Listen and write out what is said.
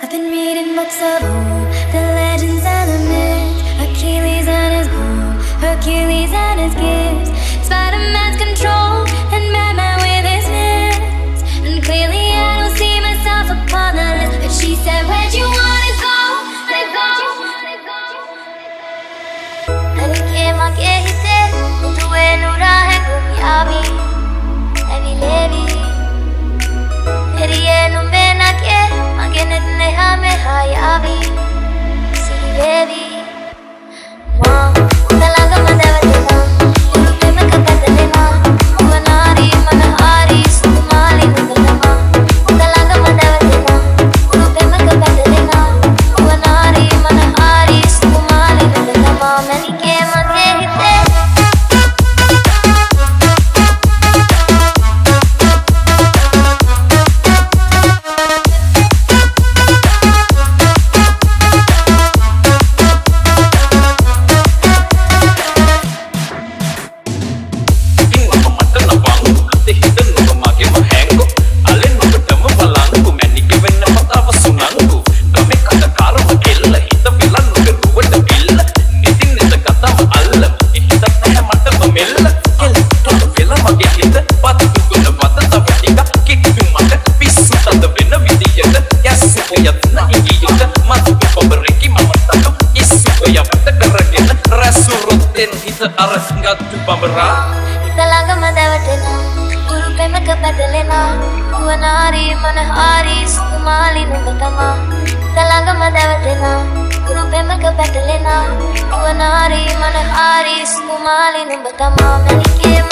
I've been reading books of old, the legends and the myths, Achilles and his Hercules and his gifts, control, and Batman with his. And clearly I don't see myself upon list, but she said, where'd you wanna go? Let go. Can't que searah ngatu pambera Kita ළඟම දැවටෙනා ගුරු පෙමක පැටලෙනා නුවනාරී මනහාරී සුමාලි නුඹ තමා හිත ළඟම දැවටෙනා ගුරු පෙමක පැටලෙනා නුවනාරී මනහාරී සුමාලි නුඹ තමා මැනිකේ මගේ